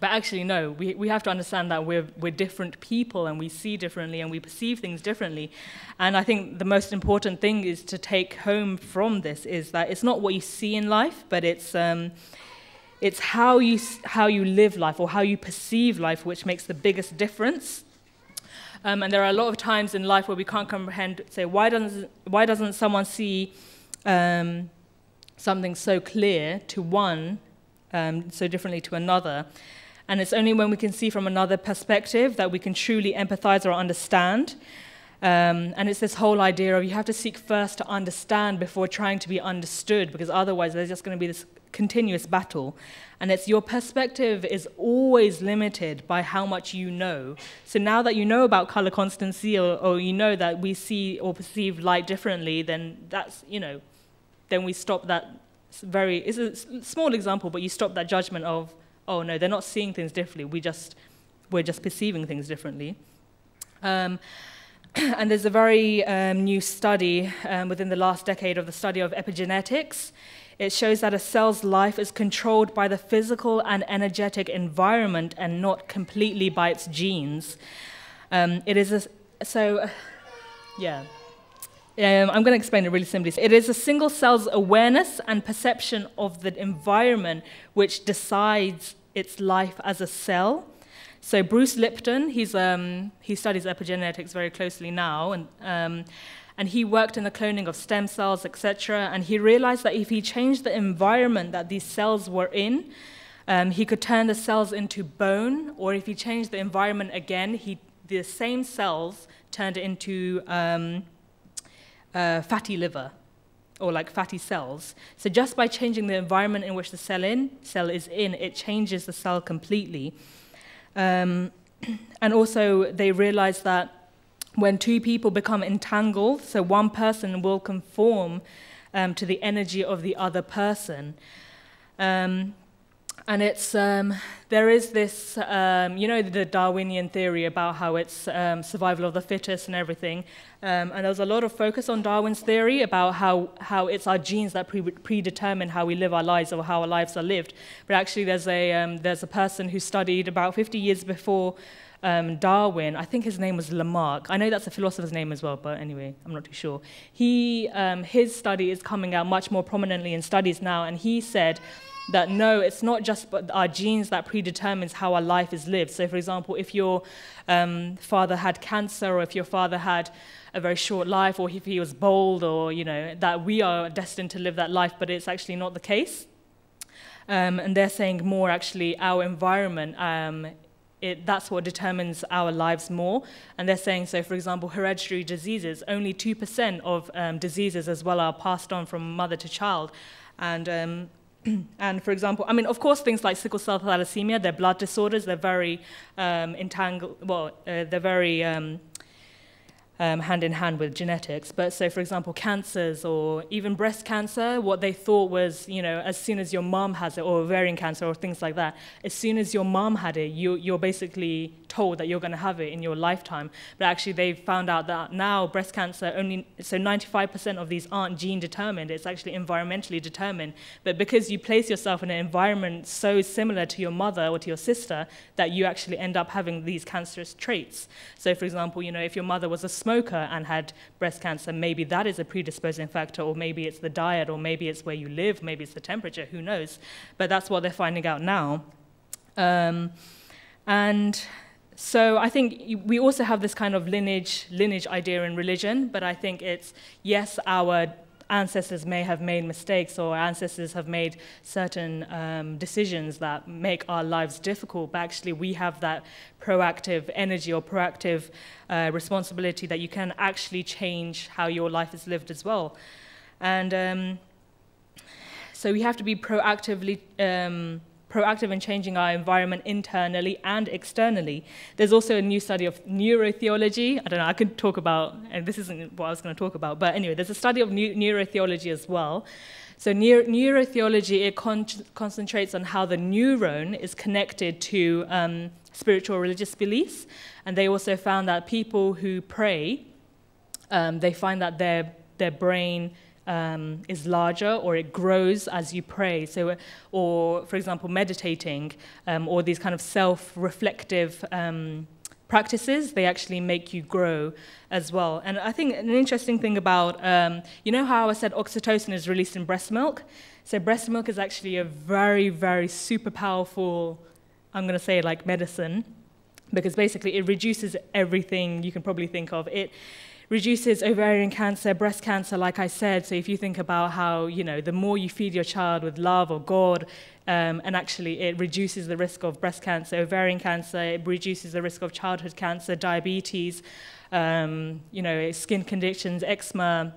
but actually, no, we, we have to understand that we're, we're different people and we see differently and we perceive things differently. And I think the most important thing is to take home from this is that it's not what you see in life, but it's, um, it's how, you, how you live life or how you perceive life which makes the biggest difference. Um, and there are a lot of times in life where we can't comprehend, say, why doesn't, why doesn't someone see um, something so clear to one, um, so differently to another? And it's only when we can see from another perspective that we can truly empathize or understand. Um, and it's this whole idea of you have to seek first to understand before trying to be understood, because otherwise there's just going to be this continuous battle. And it's your perspective is always limited by how much you know. So now that you know about color constancy, or, or you know that we see or perceive light differently, then that's, you know, then we stop that very, it's a small example, but you stop that judgment of, oh no, they're not seeing things differently. We just, we're just perceiving things differently. Um, and there's a very um, new study um, within the last decade of the study of epigenetics. It shows that a cell's life is controlled by the physical and energetic environment and not completely by its genes. Um, it is a, so, yeah. Um, I'm going to explain it really simply. It is a single cell's awareness and perception of the environment which decides its life as a cell. So Bruce Lipton, he's, um, he studies epigenetics very closely now, and, um, and he worked in the cloning of stem cells, etc. And he realized that if he changed the environment that these cells were in, um, he could turn the cells into bone, or if he changed the environment again, he, the same cells turned into um, uh, fatty liver or like fatty cells. So just by changing the environment in which the cell in cell is in, it changes the cell completely. Um, and also, they realized that when two people become entangled, so one person will conform um, to the energy of the other person. Um, and it's um, there is this, um, you know, the Darwinian theory about how it's um, survival of the fittest and everything. Um, and there was a lot of focus on Darwin's theory about how, how it's our genes that pre- predetermine how we live our lives or how our lives are lived. But actually, there's a um, there's a person who studied about 50 years before um, Darwin. I think his name was Lamarck. I know that's a philosopher's name as well, but anyway, I'm not too sure. He um, his study is coming out much more prominently in studies now, and he said that no, it's not just our genes that predetermines how our life is lived. So, for example, if your um, father had cancer, or if your father had a very short life, or if he was bold, or you know that we are destined to live that life, but it's actually not the case. Um, and they're saying more actually our environment. Um, it, that's what determines our lives more. And they're saying, so for example, hereditary diseases, only 2% of um, diseases as well are passed on from mother to child. And um, and for example, I mean, of course, things like sickle cell thalassemia, they're blood disorders, they're very um, entangled, well, uh, they're very, um, hand in hand with genetics. But so, for example, cancers or even breast cancer, what they thought was, you know, as soon as your mom has it, or ovarian cancer or things like that, as soon as your mom had it, you, you're basically told that you're going to have it in your lifetime. But actually, they've found out that now breast cancer only, so 95% of these aren't gene determined, it's actually environmentally determined. But because you place yourself in an environment so similar to your mother or to your sister, that you actually end up having these cancerous traits. So, for example, you know, if your mother was a smoker and had breast cancer, maybe that is a predisposing factor, or maybe it's the diet, or maybe it's where you live, maybe it's the temperature, who knows? But that's what they're finding out now. Um, and so I think we also have this kind of lineage, lineage idea in religion, but I think it's, yes, our ancestors may have made mistakes or ancestors have made certain um, decisions that make our lives difficult, but actually we have that proactive energy or proactive uh, responsibility that you can actually change how your life is lived as well. And um, so we have to be proactively. Um, proactive in changing our environment internally and externally. There's also a new study of neurotheology. I don't know, I could talk about, and this isn't what I was going to talk about, but anyway, there's a study of neurotheology as well. So, neuro- neurotheology, it con- concentrates on how the neuron is connected to um, spiritual religious beliefs. And they also found that people who pray, um, they find that their, their brain um, is larger or it grows as you pray. So, or for example, meditating um, or these kind of self-reflective um, practices, they actually make you grow as well. And I think an interesting thing about, um, you know how I said oxytocin is released in breast milk? So breast milk is actually a very, very super powerful, I'm going to say like medicine, because basically it reduces everything you can probably think of. It reduces ovarian cancer, breast cancer, like I said. So if you think about how, you know, the more you feed your child with love or God, um, and actually it reduces the risk of breast cancer, ovarian cancer, it reduces the risk of childhood cancer, diabetes, um, you know, skin conditions, eczema,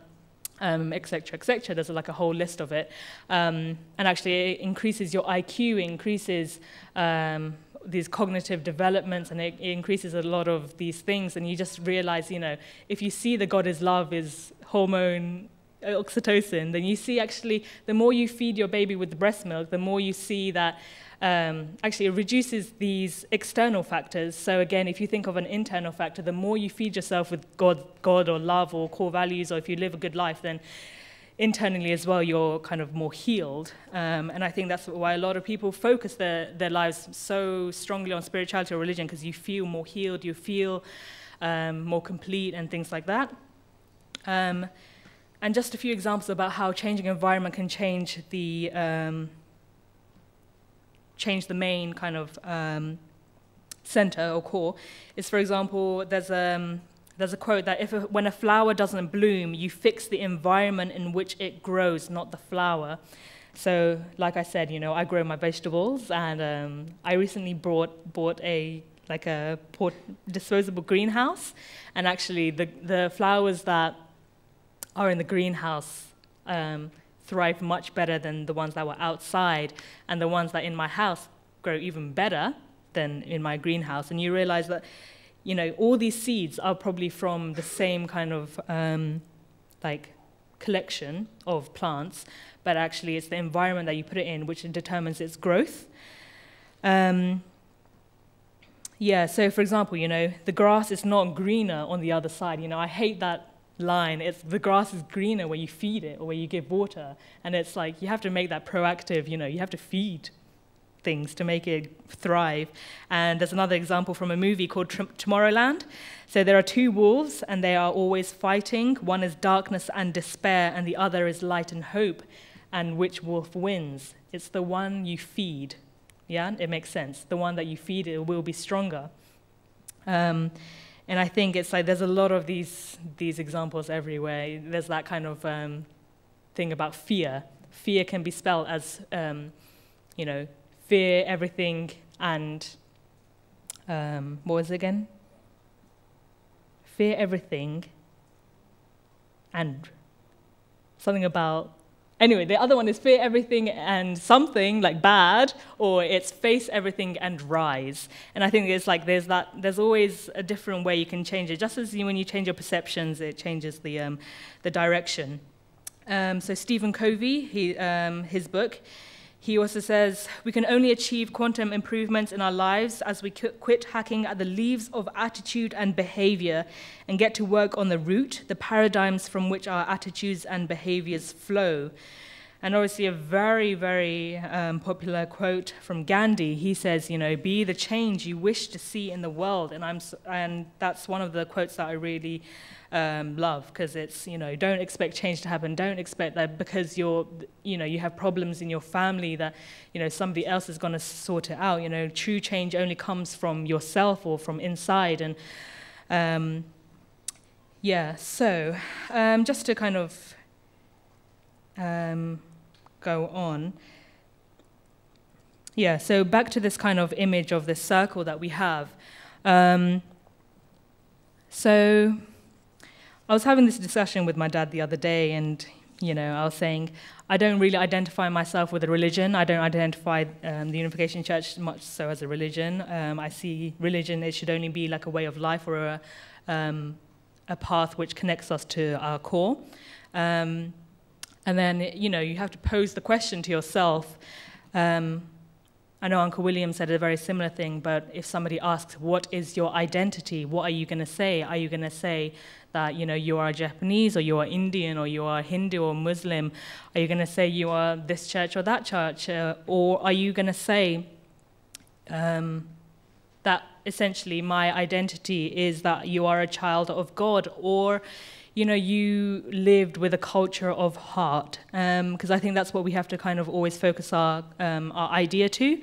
um, et cetera, et cetera. There's like a whole list of it. Um, and actually it increases your IQ, increases um, these cognitive developments and it, it, increases a lot of these things and you just realize you know if you see the god is love is hormone oxytocin then you see actually the more you feed your baby with the breast milk the more you see that um, actually it reduces these external factors. So again if you think of an internal factor the more you feed yourself with god god or love or core values or if you live a good life then internally as well, you're kind of more healed. Um, and I think that's why a lot of people focus their, their lives so strongly on spirituality or religion, because you feel more healed, you feel um, more complete, and things like that. Um, and just a few examples about how changing environment can change the um, change the main kind of um, center or core is, for example, there's um, there's a quote that if a, when a flower doesn't bloom, you fix the environment in which it grows, not the flower. So, like I said, you know, I grow my vegetables, and um, I recently bought bought a like a port, disposable greenhouse, and actually the the flowers that are in the greenhouse um, thrive much better than the ones that were outside, and the ones that in my house grow even better than in my greenhouse. And you realize that you know, all these seeds are probably from the same kind of um, like collection of plants, but actually it's the environment that you put it in which determines its growth. Um, yeah, so for example, you know, the grass is not greener on the other side. You know, I hate that line. It's the grass is greener where you feed it or where you give water. And it's like you have to make that proactive, you know, you have to feed things to make it thrive. And there's another example from a movie called Tomorrowland. So there are two wolves, and they are always fighting. One is darkness and despair, and the other is light and hope. And which wolf wins? It's the one you feed. Yeah, it makes sense. The one that you feed, it will be stronger. Um, and I think it's like there's a lot of these these examples everywhere. There's that kind of um, thing about fear. Fear can be spelled as um, you know fear everything and um, what was it again? Fear everything and something about anyway, the other one is fear everything and something like bad, or it's face everything and rise. And I think it's like there's that. There's always a different way you can change it. Just as you, when you change your perceptions, it changes the um, the direction. Um, so Stephen Covey, he, um, his book, he also says we can only achieve quantum improvements in our lives as we quit hacking at the leaves of attitude and behavior and get to work on the root, the paradigms from which our attitudes and behaviors flow. And obviously, a very, very um, popular quote from Gandhi. He says, "You know, be the change you wish to see in the world." And I'm, and that's one of the quotes that I really um, love because it's you know don't expect change to happen don't expect that because you're you know you have problems in your family that you know somebody else is going to sort it out you know true change only comes from yourself or from inside and um, yeah so um, just to kind of um, go on yeah so back to this kind of image of this circle that we have um, so I was having this discussion with my dad the other day, and you know, I was saying I don't really identify myself with a religion. I don't identify um, the Unification Church much so as a religion. Um, I see religion; it should only be like a way of life or a, um, a path which connects us to our core. Um, and then, you know, you have to pose the question to yourself. Um, I know Uncle William said a very similar thing, but if somebody asks, "What is your identity?" What are you going to say? Are you going to say that you know you are Japanese or you are Indian or you are Hindu or Muslim? Are you going to say you are this church or that church, uh, or are you going to say um, that essentially my identity is that you are a child of God, or you know you lived with a culture of heart? Because um, I think that's what we have to kind of always focus our um, our idea to.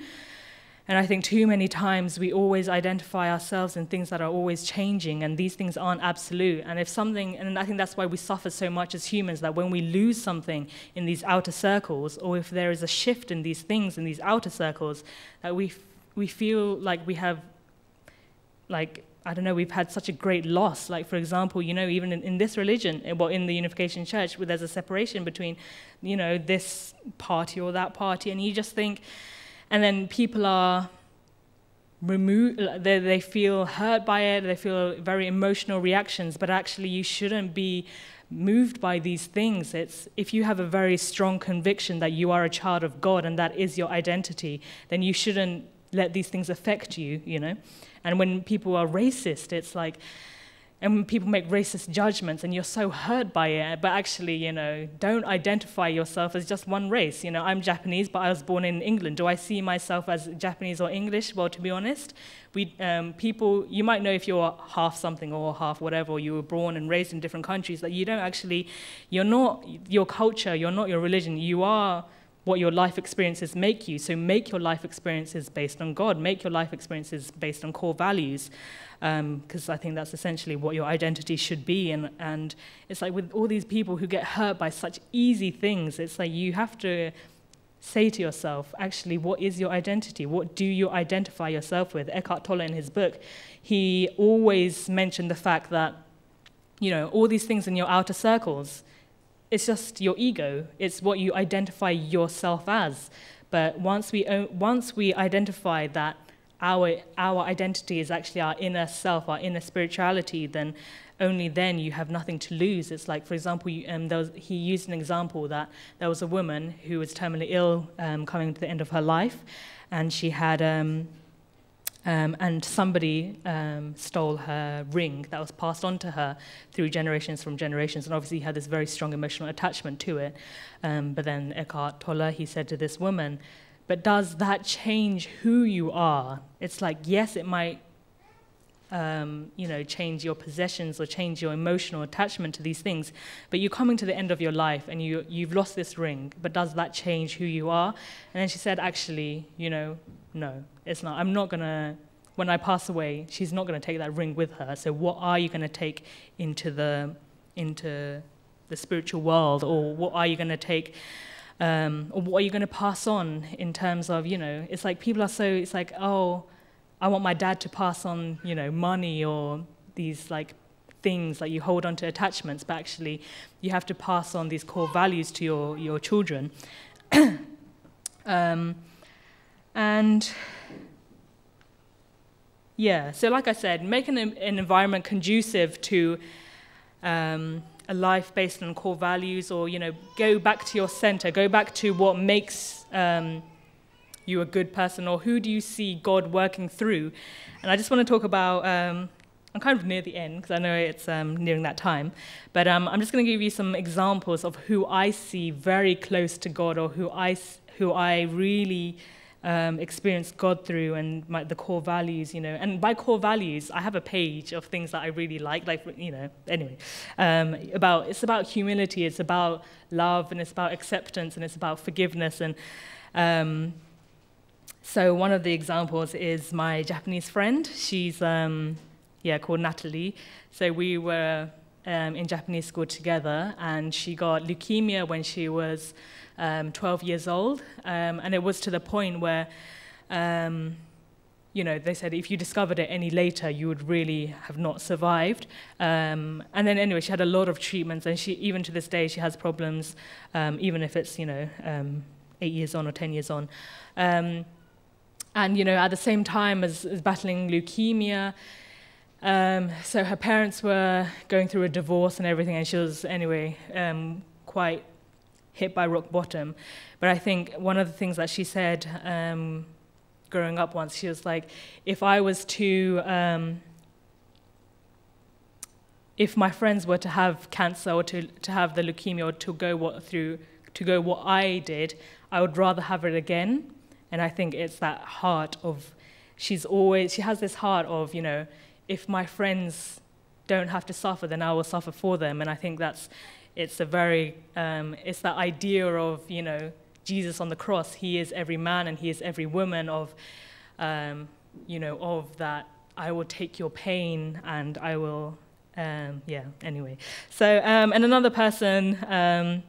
And I think too many times we always identify ourselves in things that are always changing, and these things aren't absolute. And if something, and I think that's why we suffer so much as humans, that when we lose something in these outer circles, or if there is a shift in these things in these outer circles, that we, we feel like we have, like, I don't know, we've had such a great loss. Like, for example, you know, even in, in this religion, eh, well, in the Unification Church, where there's a separation between, you know, this party or that party, and you just think, and then people are removed they, they feel hurt by it they feel very emotional reactions but actually you shouldn't be moved by these things it's if you have a very strong conviction that you are a child of god and that is your identity then you shouldn't let these things affect you you know? And when people are racist it's like and when people make racist judgments and you're so hurt by it but actually you know don't identify yourself as just one race. You know i'm japanese but i was born in england. Do i see myself as japanese or english? Well to be honest we um, people you might know if you're half something or half whatever or you were born and raised in different countries that you don't actually you're not your culture you're not your religion. You are what your life experiences make you. So make your life experiences based on God. Make your life experiences based on core values because um, I think that's essentially what your identity should be. And, and it's like with all these people who get hurt by such easy things, it's like you have to say to yourself, actually, what is your identity? What do you identify yourself with? Eckhart Tolle, in his book, he always mentioned the fact that, you know, all these things in your outer circles, it's just your ego. It's what you identify yourself as. But once we, once we identify that our, our identity is actually our inner self, our inner spirituality, then only then you have nothing to lose. It's like, for example, you, um, was, he used an example that there was a woman who was terminally ill um, coming to the end of her life, and she had, um, um and somebody um, stole her ring that was passed on to her through generations from generations, and obviously had this very strong emotional attachment to it. Um, but then Eckhart Tolle, he said to this woman, but does that change who you are? It's like, yes, it might, um, you know, change your possessions or change your emotional attachment to these things. But you're coming to the end of your life and you, you've lost this ring. But does that change who you are? And then she said, actually, you know, no, it's not. I'm not going to, when I pass away, she's not going to take that ring with her. So what are you going to take into the, into the spiritual world? Or what are you going to take um, or what are you going to pass on in terms of, you know, it's like people are so, it's like, oh, I want my dad to pass on, you know, money or these like things, like you hold on to attachments, but actually you have to pass on these core values to your, your children. um, and yeah, so like I said, make an, an environment conducive to um, a life based on core values, or you know, go back to your center, go back to what makes um, you a good person, or who do you see God working through. And I just want to talk about. Um, I'm kind of near the end because I know it's um, nearing that time, but um, I'm just going to give you some examples of who I see very close to God, or who I who I really um, experienced God through and my, the core values, you know. And by core values, I have a page of things that I really like, like, you know, anyway. Um, about, it's about humility, it's about love, and it's about acceptance, and it's about forgiveness. And um, so one of the examples is my Japanese friend. She's, um, yeah, called Natalie. So we were um, in Japanese school together, and she got leukemia when she was um, 12 years old, um, and it was to the point where, um, you know, they said if you discovered it any later, you would really have not survived. Um, and then anyway, she had a lot of treatments, and she even to this day she has problems, even if it's you know eight years on or 10 years on. And you know, at the same time as, as battling leukemia. Um, so her parents were going through a divorce and everything, and she was anyway um, quite hit by rock bottom. But I think one of the things that she said um, growing up once, she was like, if I was to, um, if my friends were to have cancer or to, to have the leukemia or to go what, through, to go what I did, I would rather have it again. And I think it's that heart of, she's always, she has this heart of, you know, if my friends don't have to suffer, then I will suffer for them. And I think that's, it's a very, um, it's that idea of, you know, Jesus on the cross, he is every man and he is every woman of, um, you know, of that I will take your pain and I will, um, yeah, anyway. So, um, and another person, um,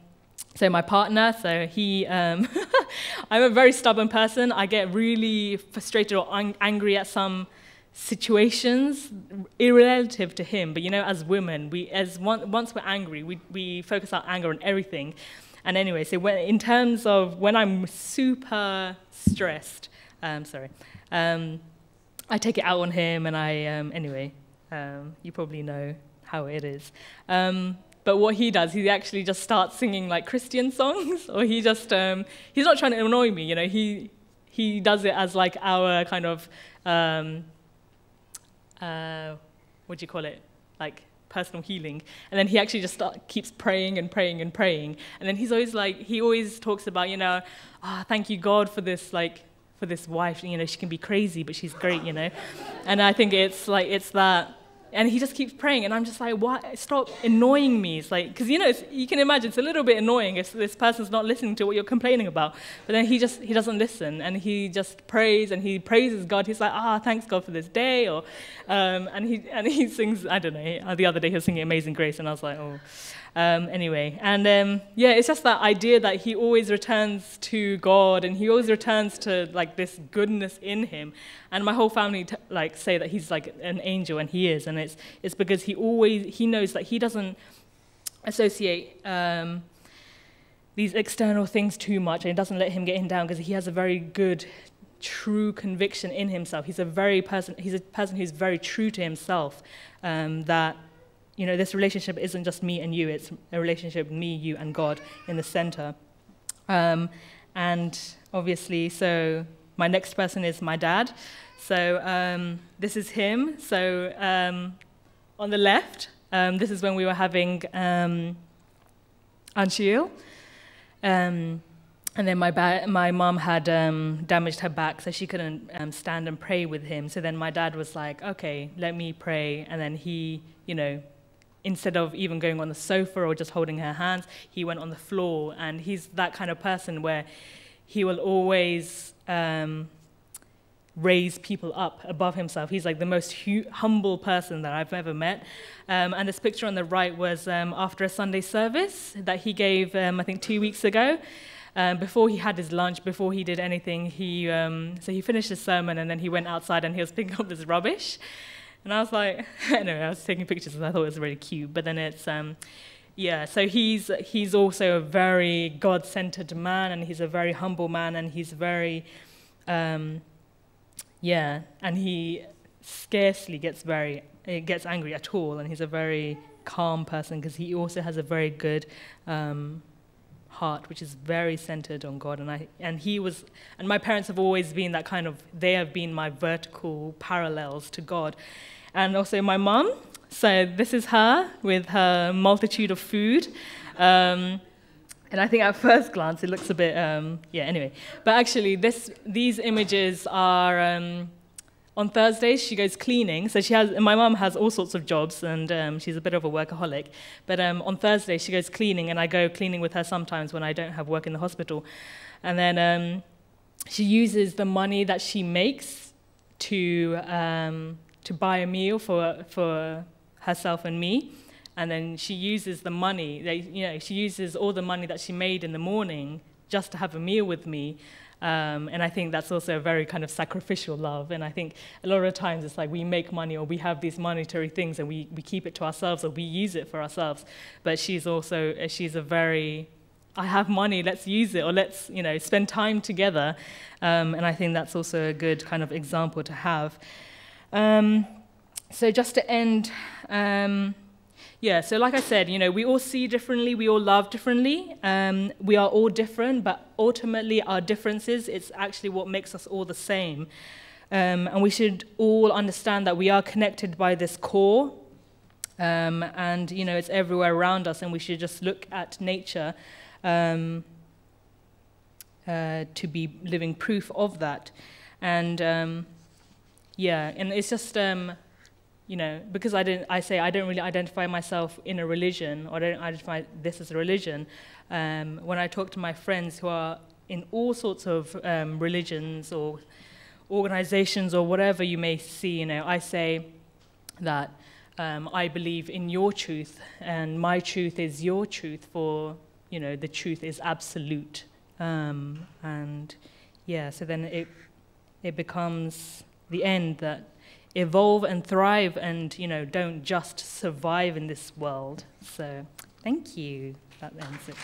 so my partner, so he, um, I'm a very stubborn person. I get really frustrated or ang- angry at some situations irrelative to him. But you know as women we as one, once we're angry we, we focus our anger on everything. And anyway so when, in terms of when i'm super stressed um, sorry um, i take it out on him and i um, anyway um, you probably know how it is. Um, but what he does, he actually just starts singing like Christian songs, or he just, um, he's not trying to annoy me, you know, he, he does it as like our kind of um, uh, what do you call it? Like personal healing. And then he actually just start, keeps praying and praying and praying. And then he's always like, he always talks about, you know, oh, thank you God for this, like, for this wife. You know, she can be crazy, but she's great, you know. And I think it's like, it's that and he just keeps praying, and I'm just like, "Why? Stop annoying me!" It's like, because you know, you can imagine it's a little bit annoying if this person's not listening to what you're complaining about. But then he just he doesn't listen, and he just prays and he praises God. He's like, "Ah, thanks God for this day," or um, and he and he sings. I don't know. The other day he was singing Amazing Grace, and I was like, "Oh." Um, anyway, and um, yeah, it's just that idea that he always returns to God and he always returns to like this goodness in him. And my whole family like say that he's like an angel, and he is. And it's it's because he always he knows that he doesn't associate. Um, these external things too much and it doesn't let him get him down because he has a very good true conviction in himself he's a very person he's a person who's very true to himself um, that you know, this relationship isn't just me and you, it's a relationship me, you, and God in the center. Um, and obviously, so my next person is my dad. So um, this is him. So um, on the left, um, this is when we were having um, Ahn Shi Il. Um, and then my, my mom had um, damaged her back, so she couldn't um, stand and pray with him. So then my dad was like, okay, let me pray. And then he, you know, instead of even going on the sofa or just holding her hands, he went on the floor. And he's that kind of person where he will always um, raise people up above himself. He's like the most hu- humble person that I've ever met. Um, and this picture on the right was um, after a Sunday service that he gave, um, I think, two weeks ago. Um, before he had his lunch, before he did anything, he um, so he finished his sermon and then he went outside and he was picking up this rubbish. And I was like, anyway, I was taking pictures and I thought it was really cute. But then it's, um, yeah, so he's, he's also a very God centered man and he's a very humble man and he's very, um, yeah, and he scarcely gets very, gets angry at all. And he's a very calm person because he also has a very good um, heart, which is very centered on God. And I and he was and my parents have always been that kind of they have been my vertical parallels to God. And also my mum. So this is her with her multitude of food. Um, and I think at first glance it looks a bit, um, yeah. Anyway, but actually, this these images are um, on Thursdays she goes cleaning. So she has my mum has all sorts of jobs and um, she's a bit of a workaholic. But um, on Thursday she goes cleaning and I go cleaning with her sometimes when I don't have work in the hospital. And then um, she uses the money that she makes to um, to buy a meal for for herself and me. And then she uses the money, they, you know, she uses all the money that she made in the morning just to have a meal with me. Um, and I think that's also a very kind of sacrificial love. And I think a lot of times it's like we make money or we have these monetary things and we, we keep it to ourselves or we use it for ourselves. But she's also, uh, she's a very, I have money, let's use it or let's, you know, spend time together. Um, and I think that's also a good kind of example to have. Um, so just to end, um, yeah, so like I said, you know, we all see differently, we all love differently. Um, we are all different, but ultimately our differences, it's actually what makes us all the same. Um, and we should all understand that we are connected by this core. Um, and, you know, it's everywhere around us, and we should just look at nature um, uh, to be living proof of that. And, um, yeah, and it's just um, you know, because I didn't, I say I don't really identify myself in a religion, or I don't identify this as a religion. Um, when I talk to my friends who are in all sorts of um, religions or organizations or whatever you may see, you know, I say that um, I believe in your truth, and my truth is your truth. For you know, the truth is absolute, um, and yeah. So then it it becomes the end that evolve and thrive and you know don't just survive in this world. So thank you. That ends it